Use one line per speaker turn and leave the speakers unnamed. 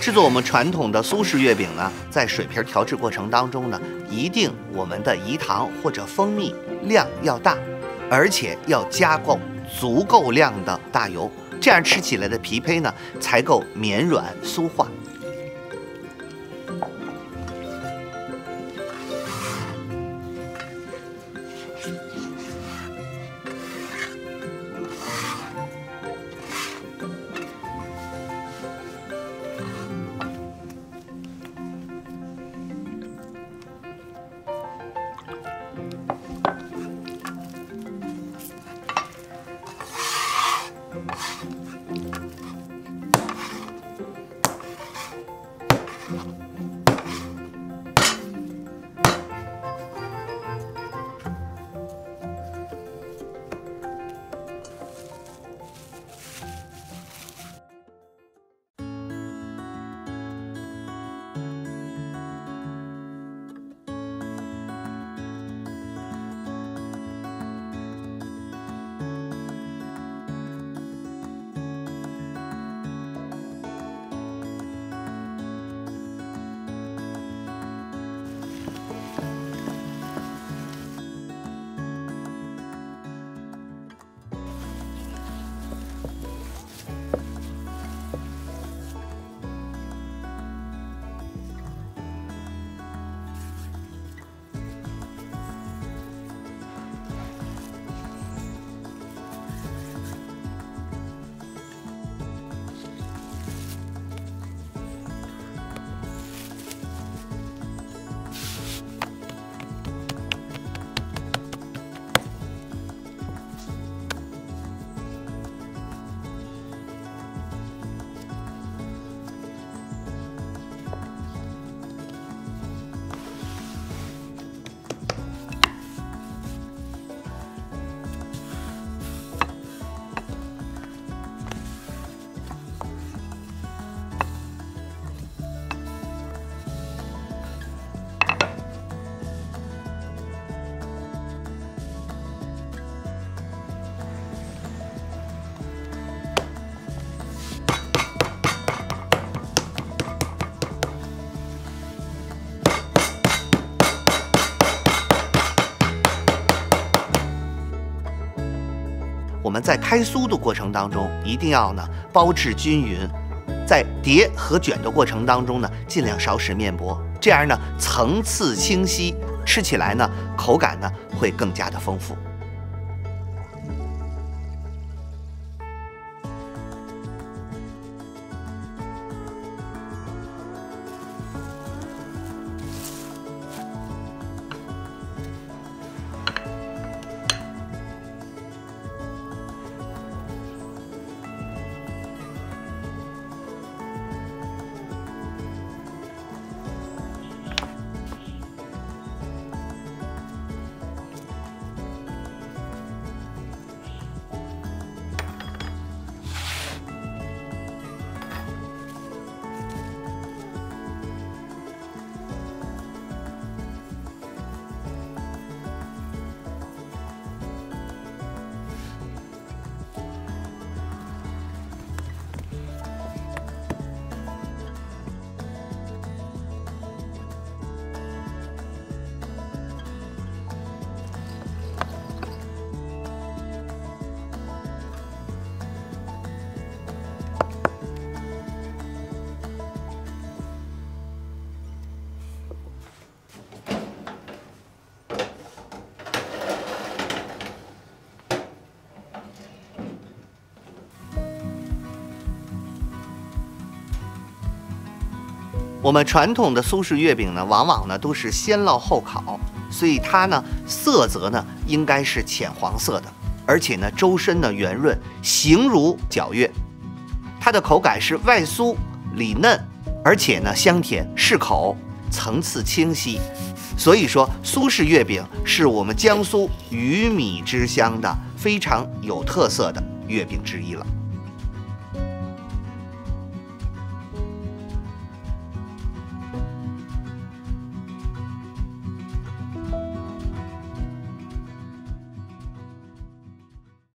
制作我们传统的苏式月饼呢，在水皮调制过程当中呢，一定我们的饴糖或者蜂蜜量要大，而且要加够足够量的大油，这样吃起来的皮胚呢才够绵软酥化。在开酥的过程当中，一定要呢包制均匀，在叠和卷的过程当中呢，尽量少使面薄，这样呢层次清晰，吃起来呢口感呢会更加的丰富。我们传统的苏式月饼呢，往往呢都是先烙后烤，所以它呢色泽呢应该是浅黄色的，而且呢周身呢圆润，形如皎月。它的口感是外酥里嫩，而且呢香甜适口，层次清晰。所以说，苏式月饼是我们江苏鱼米之乡的非常有特色的月饼之一了。